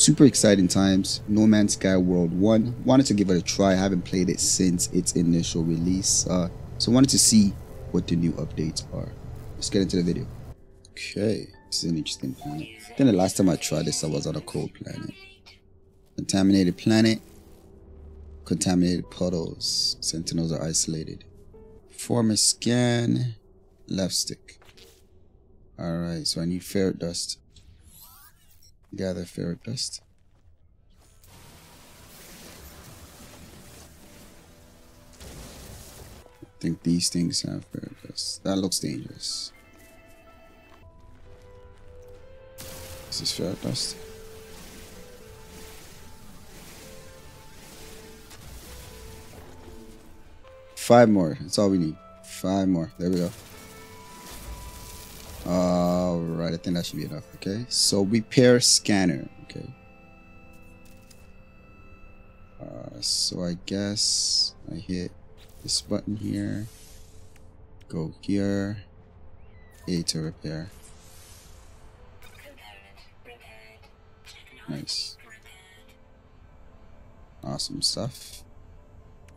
Super exciting times. No Man's Sky World 1. Wanted to give it a try. I haven't played it since its initial release. Uh, so wanted to see what the new updates are. Let's get into the video. Okay, this is an interesting planet. I think the last time I tried this I was on a cold planet. Contaminated planet. Contaminated puddles. Sentinels are isolated. Form a scan. Left stick. Alright, so I need ferrite dust. Gather ferrite dust. I think these things have ferrite dust. That looks dangerous. This is ferrite dust. Five more. That's all we need. Five more. There we go. All right. I think that should be enough. Okay. So repair scanner. Okay. Uh, so I guess I hit this button here. Go here. A to repair. Nice. Awesome stuff.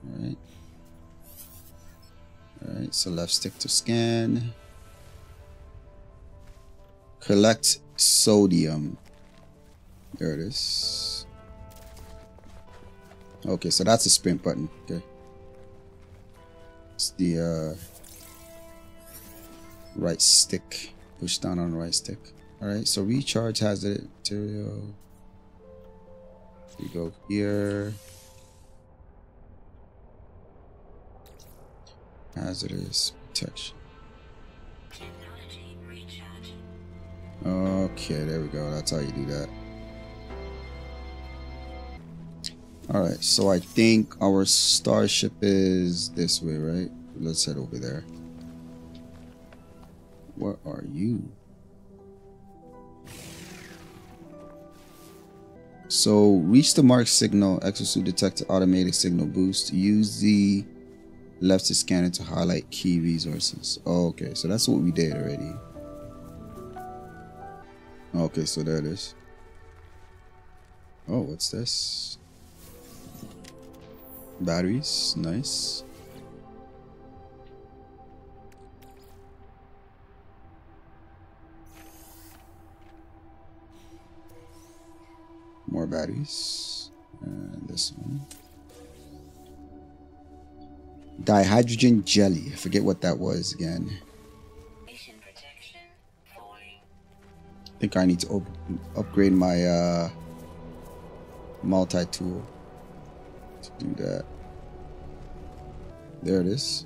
Alright. Alright, so left stick to scan. Collect sodium. There it is. Okay, so that's the sprint button. Okay. It's the uh, right stick. Push down on the right stick. Alright, so recharge hazard material. We go here. Hazardous protection. Okay, there we go. That's how you do that. Alright, so I think our starship is this way, right? Let's head over there. What are you? So reach the mark signal, exosuit detector automatic signal boost. Use the left to scan it to highlight key resources. Okay, so that's what we did already. Okay, so there it is. Oh, what's this? Batteries, nice. More batteries. And this one. Dihydrogen jelly. I forget what that was again. I think I need to up upgrade my uh, multi-tool to do that. There it is.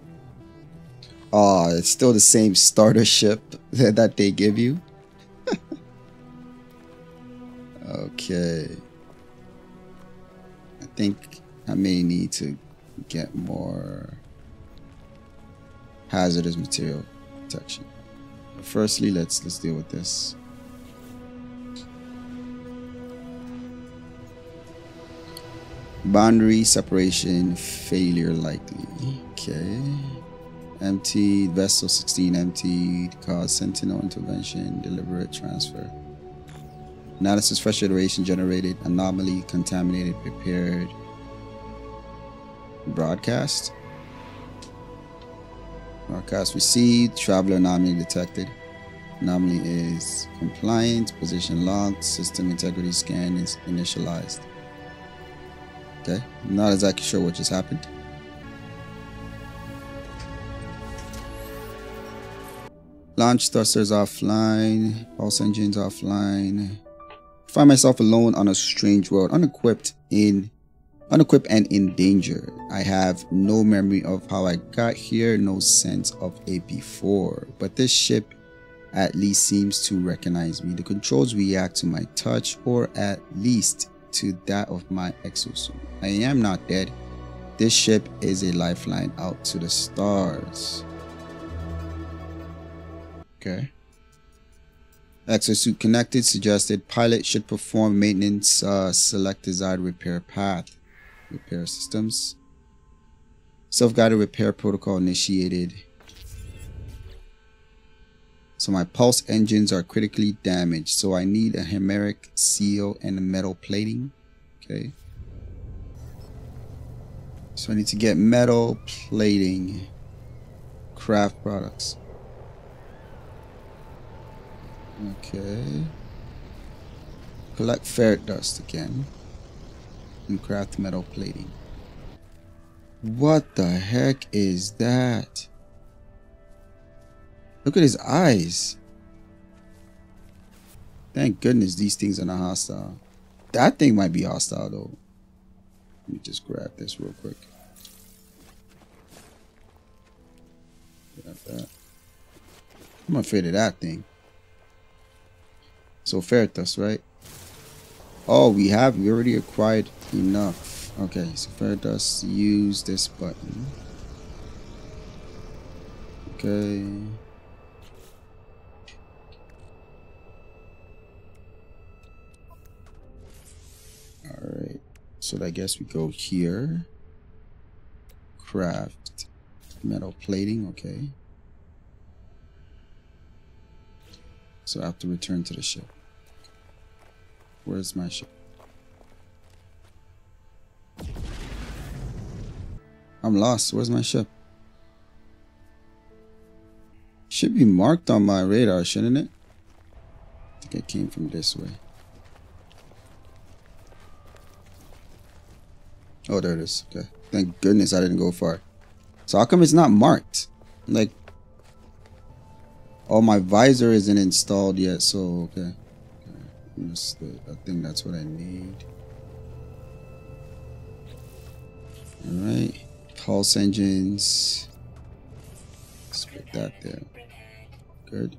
Oh, it's still the same starter ship that, they give you. okay. I think I may need to get more hazardous material protection. Firstly, let's let's deal with this. Boundary separation failure likely. Okay. Empty vessel 16 emptied. Cause sentinel intervention. Deliberate transfer. Analysis fresh iteration generated. Anomaly contaminated prepared. Broadcast. Broadcast received. Traveler anomaly detected. Anomaly is compliant. Position locked. System integrity scan is initialized. Okay, I'm not exactly sure what just happened. Launch thrusters offline, pulse engines offline. Find myself alone on a strange world, unequipped in unequipped and in danger. I have no memory of how I got here, no sense of a before. But this ship at least seems to recognize me. The controls react to my touch, or at least to that of my exosuit. I am not dead. This ship is a lifeline out to the stars. Okay. Exosuit connected, suggested pilot should perform maintenance, uh, select desired repair path. Repair systems. Self-guided repair protocol initiated. So my pulse engines are critically damaged. So I need a hermetic seal and a metal plating. Okay. So I need to get metal plating. Craft products. Okay. Collect ferrite dust again. And craft metal plating. What the heck is that? Look at his eyes. Thank goodness these things are not hostile. That thing might be hostile though. Let me just grab this real quick. Grab that. I'm afraid of that thing. So ferrite right? Oh, we have we already acquired enough. Okay, so ferrite. Use this button. Okay. So I guess we go here. Craft metal plating, okay. So I have to return to the ship. Where's my ship? I'm lost. Where's my ship? Should be marked on my radar, shouldn't it? I think it came from this way. Oh, there it is. Okay. Thank goodness I didn't go far. So how come it's not marked? Like, oh, my visor isn't installed yet. So, okay. okay. I think that's what I need. Alright. Pulse engines. Let's put that there. Good.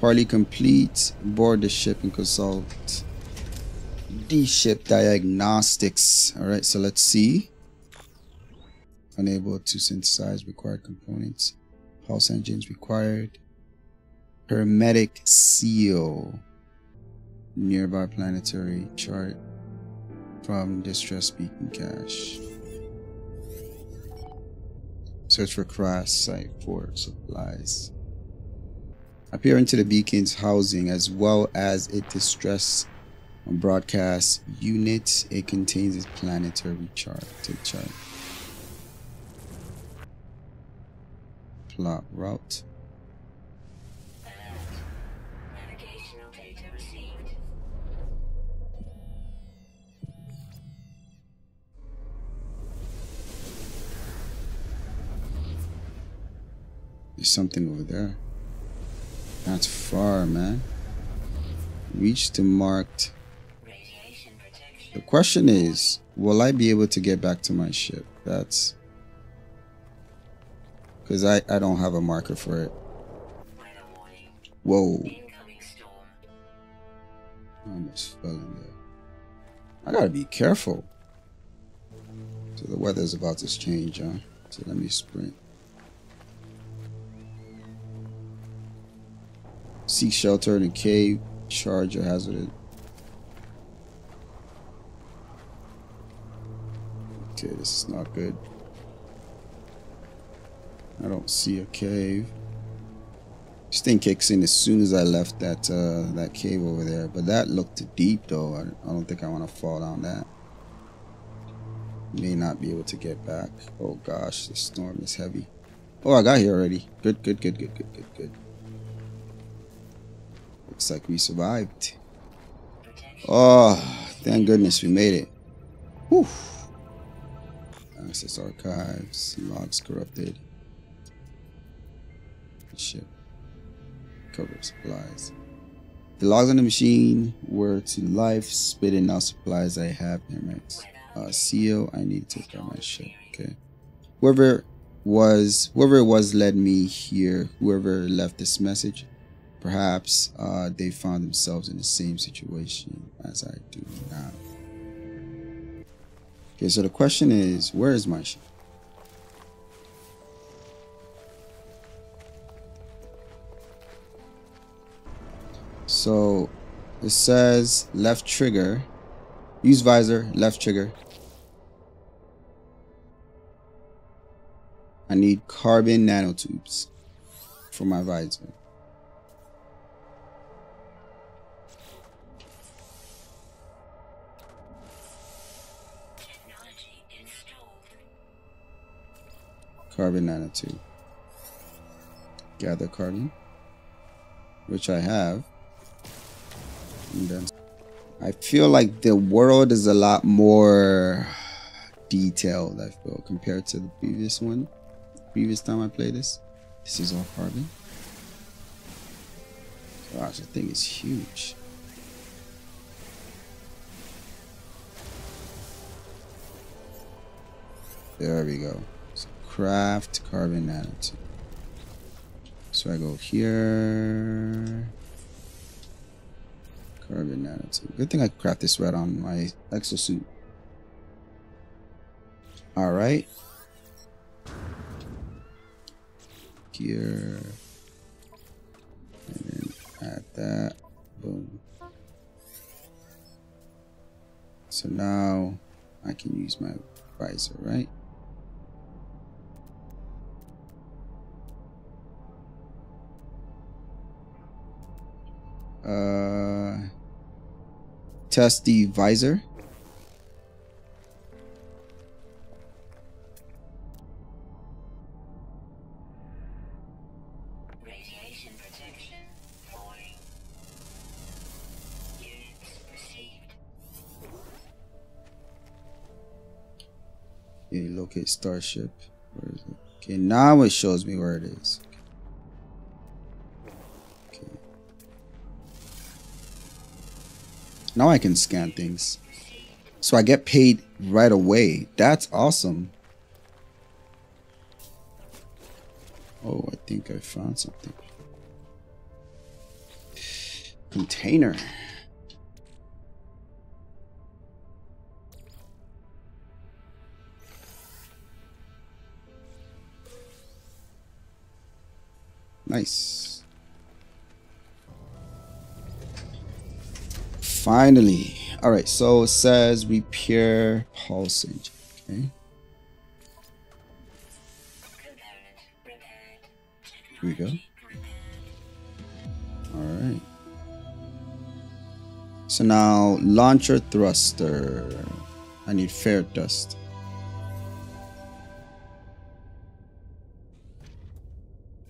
Partly complete. Board the ship and consult D-ship diagnostics. All right, so let's see. Unable to synthesize required components. Pulse engines required. Hermetic seal. Nearby planetary chart from distress beacon cache. Search for crash site for supplies. Appear into the beacon's housing as well as a distress broadcast unit. It contains its planetary chart Take chart. Plot route. There's something over there. That's far, man. Reach the marked the question is, will I be able to get back to my ship? That's because I, I don't have a marker for it. Whoa. I almost fell in there. I gotta be careful. So the weather's about to change, huh? So let me sprint. Seek shelter in a cave. Charge your hazard Okay, this is not good. I don't see a cave. This thing kicks in as soon as I left that uh, that cave over there. But that looked deep though. I, I don't think I want to fall down that. May not be able to get back. Oh gosh, the storm is heavy. Oh, I got here already. Good, good, good, good, good, good, good. Looks like we survived. Oh, thank goodness we made it. Whew. Access archives, logs corrupted. Ship. Cover supplies. The logs on the machine were to life, spitting out supplies I have. Hammocks. Uh, seal, I need to take out my ship. Okay. Whoever was, whoever it was led me here, whoever left this message, perhaps uh, they found themselves in the same situation as I do now. Okay, so the question is, where is my ship? So it says left trigger, use visor, left trigger. I need carbon nanotubes. for my visor. Carbon nanotube. Gather carbon, which I have. And then I feel like the world is a lot more detailed, I feel, compared to the previous one. Previous time I played this. This is all carbon. Gosh, the thing is huge. There we go. Craft carbon nanotube. So I go here. Carbon nanotube. Good thing I craft this right on my exosuit. Alright. Here. And then add that. Boom. So now I can use my visor, right? Test the visor. Radiation protection falling. Units received. Okay, locate starship. Where is it? Okay, now it shows me where it is. Now I can scan things. So I get paid right away. That's awesome. Oh, I think I found something. Container. Nice. Finally. All right, so it says repair pulse engine. Okay. Here we go. All right. So now launcher thruster. I need ferrite dust.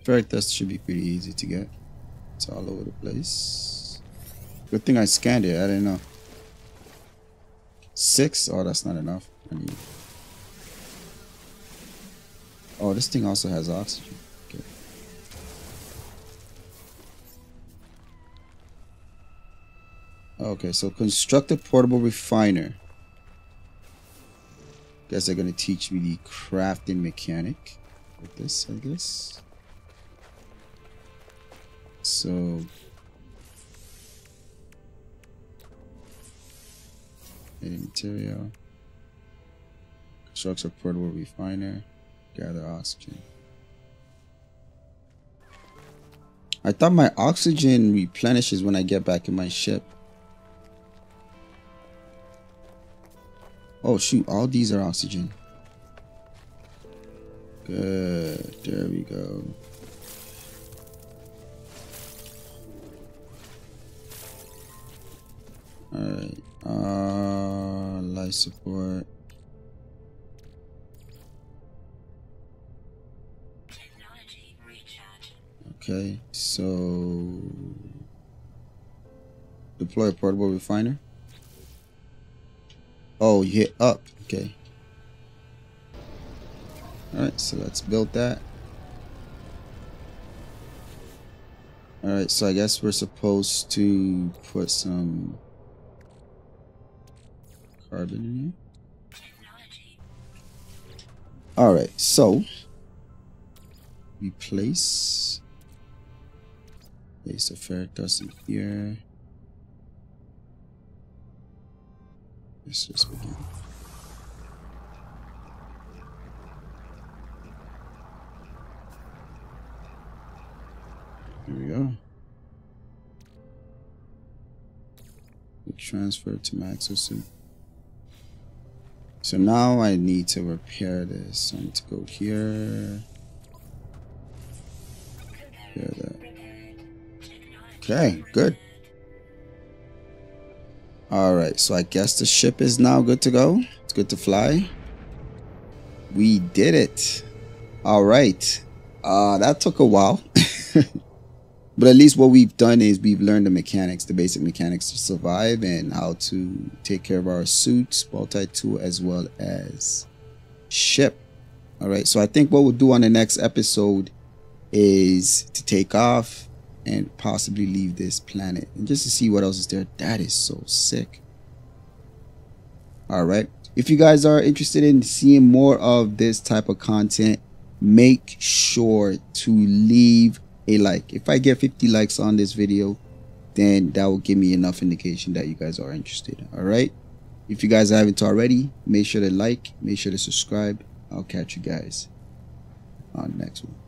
Ferrite dust should be pretty easy to get. It's all over the place. Good thing I scanned it. I didn't know. Six? Oh, that's not enough. I need. Oh, this thing also has oxygen. Okay. Okay, so construct a portable refiner. Guess they're gonna teach me the crafting mechanic with this, I guess. So any material. construct a portable refiner. Gather oxygen. I thought my oxygen replenishes when I get back in my ship. Oh shoot, all these are oxygen. Good. There we go. Alright. Uh life support. Okay, so deploy a portable refiner. Oh, you hit up. Okay. All right, so let's build that. All right, so I guess we're supposed to put some carbon in here. All right, so replace place the ferrite dust in here. Let's just begin. Here we go. We transfer to exosuit. So now I need to repair this. I need to go here. Component Here. Okay, good. All right, so I guess the ship is now good to go. It's good to fly. We did it. All right. Uh, that took a while. but at least what we've done is we've learned the mechanics, the basic mechanics to survive and how to take care of our suits, multi-tool, as well as ship. All right, so I think what we'll do on the next episode is to take off and possibly leave this planet and just to see what else is there. That is so sick. All right. If you guys are interested in seeing more of this type of content, make sure to leave a like. If I get 50 likes on this video, then that will give me enough indication that you guys are interested. All right. If you guys haven't already, make sure to like, make sure to subscribe. I'll catch you guys on the next one.